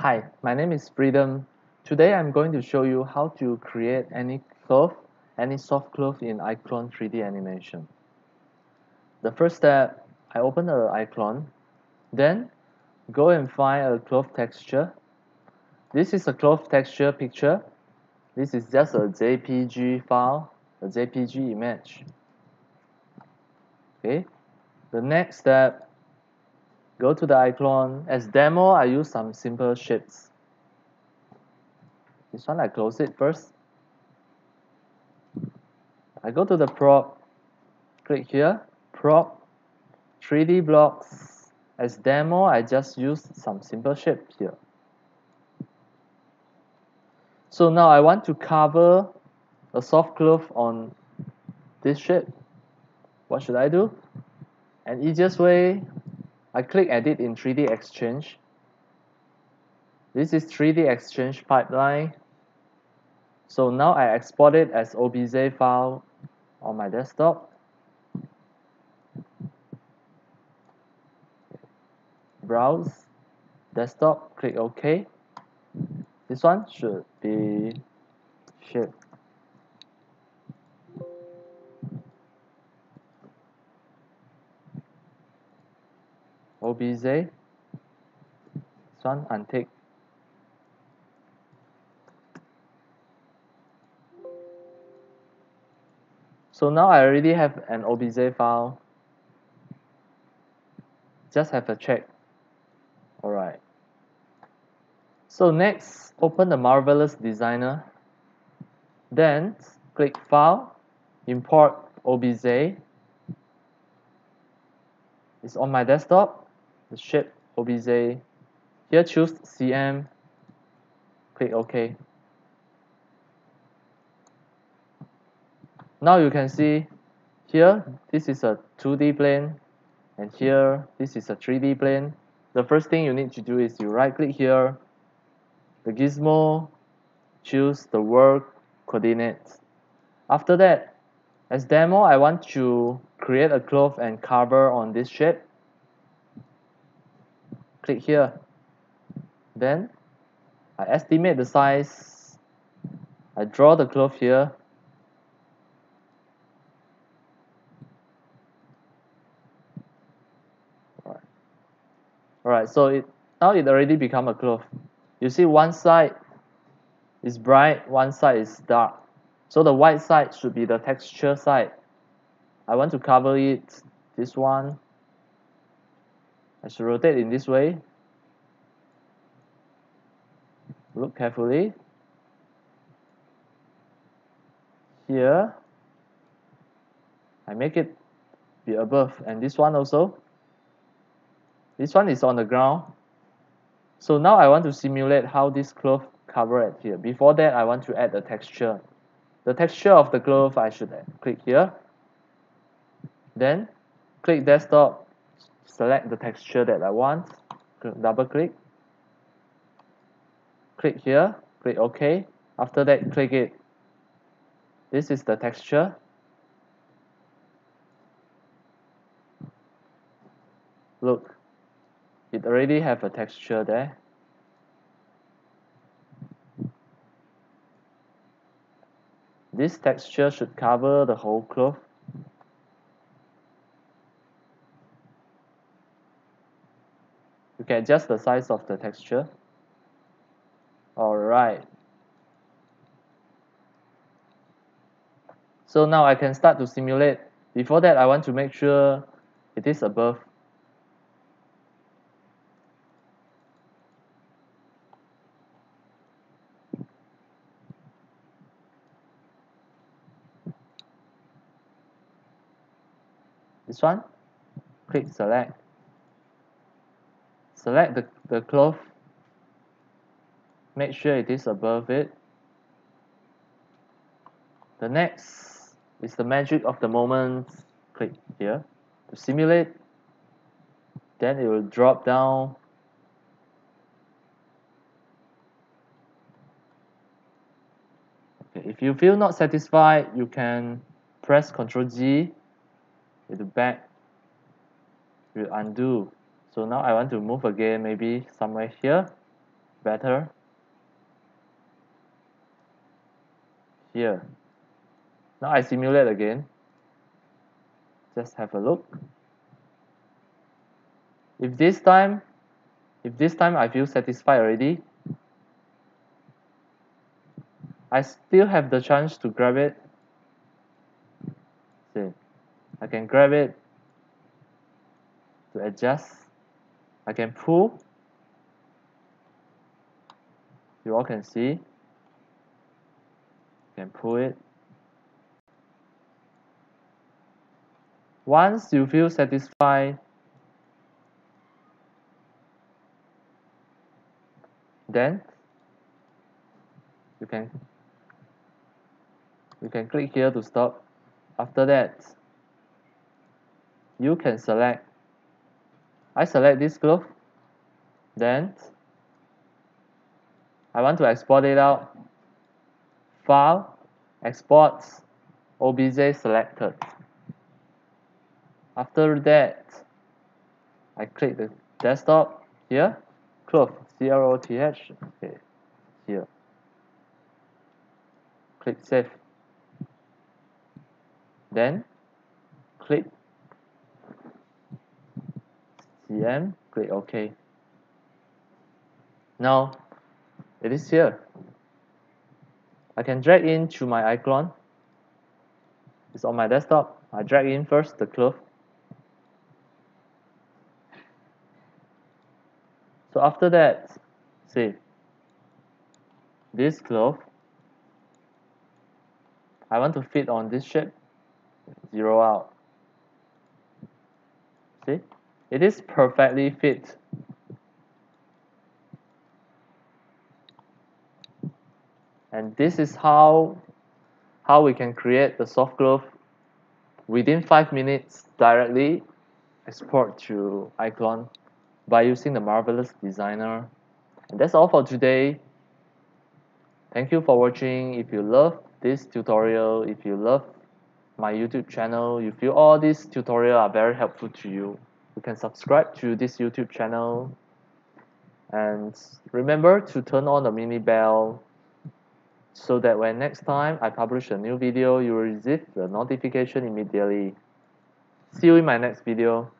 Hi, my name is Freedom. Today I'm going to show you how to create any cloth, any soft cloth in iClone 3D animation. The first step, I open the iClone, then go and find a cloth texture. This is a cloth texture picture. This is just a JPG file, a JPG image. Okay, the next step Go to the iClone. As demo, I use some simple shapes. This one, I close it first. I go to the prop, click here, prop, 3D blocks. As demo, I just use some simple shape here. So now I want to cover a soft cloth on this shape. What should I do? An easiest way I click edit in 3DXChange. This is 3DXChange pipeline. So now I export it as OBJ file on my desktop. Browse, desktop, click OK. This one should be shape OBJ this one untick so now I already have an OBJ file. Just have a check. Alright. So next open the Marvelous Designer. Then click file import OBJ it's on my desktop the shape OBJ. Here choose CM, click OK. Now you can see here this is a 2D plane and here this is a 3D plane. The first thing you need to do is you right click here, the gizmo, choose the world coordinates. After that, as demo, I want to create a cloth and cover on this shape click here. Then I estimate the size. I draw the cloth here. Alright. Alright so it now it already become a cloth you see one side is bright one side is dark. So the white side should be the texture side. I want to cover it this one I should rotate in this way. Look carefully. Here. I make it be above and this one also. This one is on the ground. So now I want to simulate how this cloth cover at here. Before that I want to add the texture. The texture of the cloth I should click here. Then click desktop select the texture that I want. Double click. Click here click OK. After that click it. This is the texture. Look it already have a texture there. This texture should cover the whole cloth you can adjust the size of the texture. Alright. So now I can start to simulate. Before that I want to make sure it is above. This one click select select the, the cloth. Make sure it is above it. The next is the magic of the moment. Click here to simulate. Then it will drop down. Okay, if you feel not satisfied you can press ctrl G to back. Will undo so now I want to move again maybe somewhere here. Better. Here. Now I simulate again. Just have a look. If this time if this time I feel satisfied already I still have the chance to grab it. See I can grab it to adjust I can pull. You all can see. Can pull it. Once you feel satisfied then you can you can click here to stop. After that you can select I select this glove then I want to export it out. File exports OBJ selected. After that I click the desktop here. Cloth C R O T H okay here. Click save. Then click CM click OK. Now it is here. I can drag in to my iClone. It's on my desktop. I drag in first the cloth. So after that see this cloth I want to fit on this shape zero out. See it is perfectly fit. And this is how how we can create the soft glove within 5 minutes directly export to iClone by using the marvelous designer. And that's all for today. Thank you for watching. If you love this tutorial if you love my youtube channel you feel all these tutorial are very helpful to you you can subscribe to this youtube channel. And remember to turn on the mini bell so that when next time I publish a new video you will receive the notification immediately. See you in my next video